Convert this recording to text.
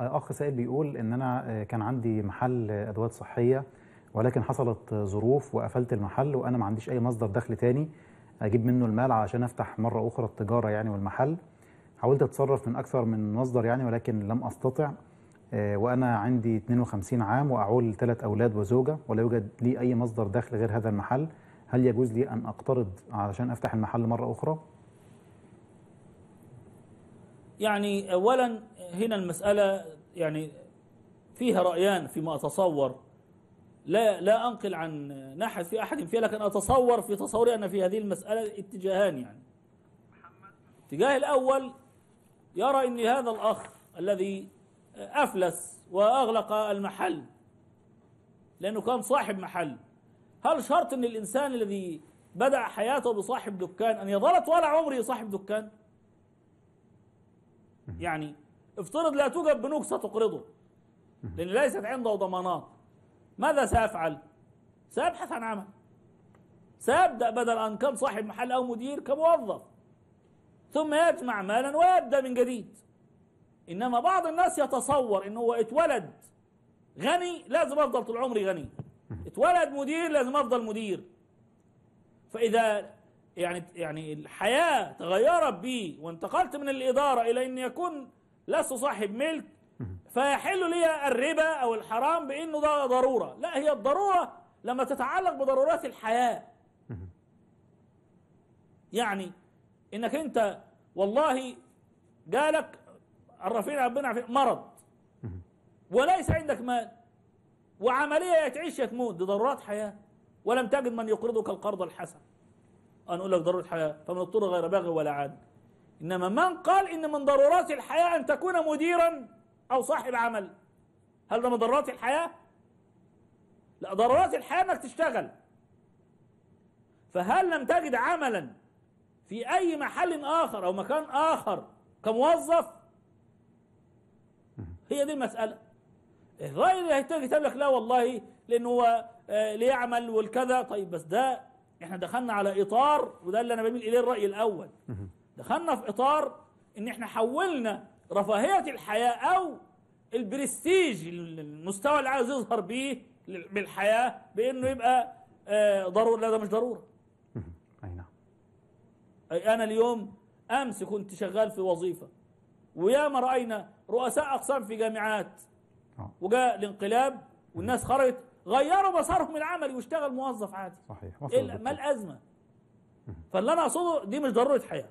أخ سائل بيقول إن أنا كان عندي محل أدوات صحية ولكن حصلت ظروف وقفلت المحل وأنا ما عنديش أي مصدر دخل تاني أجيب منه المال علشان أفتح مرة أخرى التجارة يعني والمحل. حاولت أتصرف من أكثر من مصدر يعني ولكن لم أستطع آه، وأنا عندي 52 عام وأعول ثلاث أولاد وزوجة ولا يوجد لي أي مصدر دخل غير هذا المحل. هل يجوز لي أن أقترض علشان أفتح المحل مرة أخرى؟ يعني اولا هنا المسألة يعني فيها رأيان فيما أتصور. لا لا أنقل عن ناحيه في أحد فيها لكن أتصور في تصوري أن في هذه المسألة اتجاهان يعني. الاتجاه الأول يرى ان هذا الأخ الذي أفلس وأغلق المحل لأنه كان صاحب محل. هل شرط أن الإنسان الذي بدأ حياته بصاحب دكان أن يظل طوال عمره صاحب دكان؟ يعني افترض لا توجد بنوك ستقرضه. لأن ليست عنده ضمانات. ماذا سيفعل سيبحث عن عمل. سيبدا بدل أن كان صاحب محل أو مدير كموظف. ثم يجمع مالا ويبدأ من جديد. إنما بعض الناس يتصور إنه هو اتولد غني لازم أفضل طول عمري غني. اتولد مدير لازم أفضل مدير. فإذا يعني يعني الحياة تغيرت بي وانتقلت من الإدارة إلى أن يكون لست صاحب ملك فيحل لي الربا أو الحرام بإنه ده ضرورة. لا هي الضرورة لما تتعلق بضرورات الحياة. يعني إنك أنت والله جالك عرفين ربنا عارفين مرض. وليس عندك مال. وعملية يا تعيش يا تموت دي ضرورات حياة. ولم تجد من يقرضك القرض الحسن. أنا أقول لك ضرورة حياة. فمن اضطر غير باغي ولا عاد. إنما من قال إن من ضرورات الحياة أن تكون مديرا أو صاحب عمل. هل ده من ضرورات الحياة؟ لا ضرورات الحياة إنك تشتغل. فهل لم تجد عملا في أي محل آخر أو مكان آخر كموظف؟ هي دي المسألة. الرأي اللي يقول لك لا والله لأنه هو آه، ليعمل والكذا. طيب بس ده إحنا دخلنا على إطار وده اللي أنا بميل إليه الرأي الأول. دخلنا في إطار إن إحنا حولنا رفاهية الحياة أو البرستيج المستوى اللي عايز يظهر بيه بالحياة بإنه يبقى آه، ضرورة. لا ده مش ضرورة. أي نعم. أي أنا اليوم أمس كنت شغال في وظيفة وياما رأينا رؤساء أقسام في جامعات آه. وجاء الانقلاب والناس خرجت غيروا مسارهم العملي واشتغل موظف عادي. صحيح. ما الأزمة. فاللي أنا أقصده دي مش ضرورة حياة.